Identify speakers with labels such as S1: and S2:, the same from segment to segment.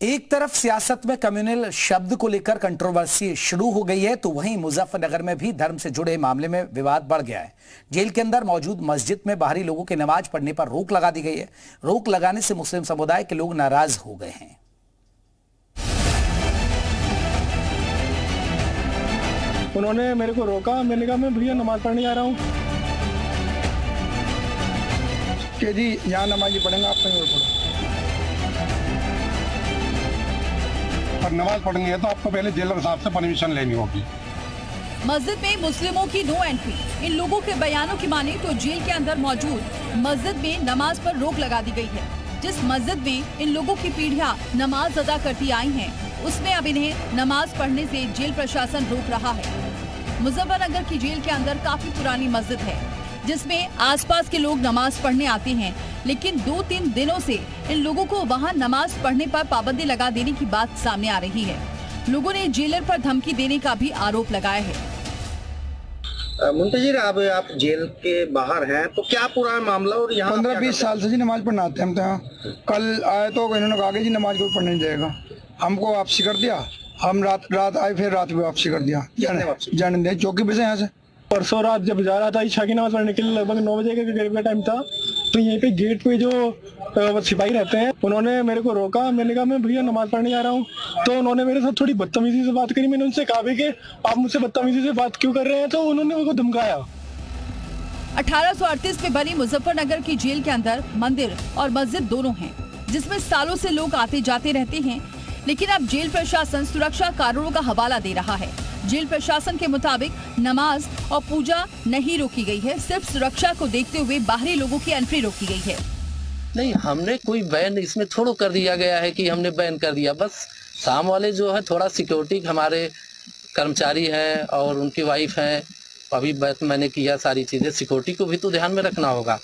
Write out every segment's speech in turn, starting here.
S1: एक तरफ़ सियासत में कम्युनल शब्द को लेकर कंट्रोवर्सी शुरू हो गई है तो वहीं मुजफ्फरनगर में भी धर्म से जुड़े मामले में विवाद बढ़ गया है। जेल के अंदर मौजूद मस्जिद में बाहरी लोगों के नमाज़ पढ़ने पर रोक लगा दी गई है। रोक लगाने से मुस्लिम समुदाय के लोग नाराज़ हो गए हैं।
S2: उन्होंने मेरे को रोका, मैंने कहा, मैं भैया नमाज़ पढ़ने जा रहा हूँ। जी, यहाँ नमाज़ पढ़ेंगे, आप कहीं और पढ़ो।
S3: और नमाज़ पढ़नी है तो आपको पहले जेलर साहब से परमिशन लेनी होगी।
S4: मस्जिद में मुस्लिमों की नो एंट्री इन लोगों के बयानों की माने तो जेल के अंदर मौजूद मस्जिद में नमाज़ पर रोक लगा दी गई है। जिस मस्जिद में इन लोगों की पीढ़ियाँ नमाज़ अदा करती आई हैं, उसमें अब इन्हें नमाज़ पढ़ने से जेल प्रशासन रोक रहा है। मुजफ्फरनगर की जेल के अंदर काफ़ी पुरानी मस्जिद है। जिसमें आसपास के लोग नमाज़ पढ़ने आते हैं। लेकिन दो तीन दिनों से इन लोगों को वहाँ नमाज़ पढ़ने पर पाबंदी लगा देने की बात सामने आ रही है। लोगों ने जेलर पर धमकी देने का भी आरोप लगाया है।
S5: मुंतजिर अब आप जेल के बाहर हैं तो क्या पूरा मामला और यहाँ
S2: पंद्रह बीस साल से जी नमाज़ पढ़ना आते हैं हम तो यहाँ। कल आए तो इन्होंने कहा कि जी नमाज़ को पढ़ने नहीं जाएगा। हमको वापसी कर दिया। हम रात रात आए फिर रात भी वापसी कर दिया।
S5: वापसी?
S2: जाने दे चौकी पे से यहाँ से। परसों रात जब जा रहा था ईशा की नमाज़ पढ़ने के लिए लगभग नौ बजे के करीब का टाइम था तो यहीं पे गेट पे जो सिपाही रहते हैं उन्होंने मेरे को रोका मैंने कहा मैं भैया नमाज़ पढ़ने जा रहा हूँ। तो उन्होंने मेरे साथ थोड़ी बदतमीजी से बात करी मैंने उनसे कहा भी कि आप मुझसे बदतमीजी से बात क्यों कर रहे हैं? तो उन्होंने मेरे को धमकाया।
S4: 1838 में बनी मुजफ्फरनगर की जेल के अंदर मंदिर और मस्जिद दोनों हैं, जिसमें सालों से लोग आते जाते रहते हैं लेकिन अब जेल प्रशासन सुरक्षा कारणों का हवाला दे रहा है। जेल प्रशासन के मुताबिक नमाज़ और पूजा नहीं रोकी गई है। सिर्फ़ सुरक्षा को देखते हुए बाहरी लोगों की एंट्री रोकी गई है।
S6: नहीं हमने कोई बैन इसमें थोड़ा कर दिया गया है कि हमने बैन कर दिया। बस शाम वाले जो है थोड़ा सिक्योरिटी हमारे कर्मचारी हैं और उनकी वाइफ हैं। अभी मैंने किया सारी चीज़ें। सिक्योरिटी को भी तो ध्यान में रखना होगा।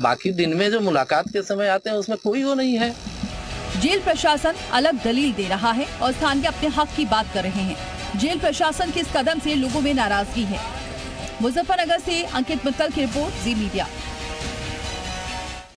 S6: बाकी दिन में जो मुलाकात के समय आते हैं उसमें कोई वो नहीं है।
S4: जेल प्रशासन अलग दलील दे रहा है और स्थानीय अपने हक की बात कर रहे हैं। जेल प्रशासन के इस कदम से लोगों में नाराज़गी है। मुजफ्फरनगर से अंकित मित्तल की रिपोर्ट, जी मीडिया।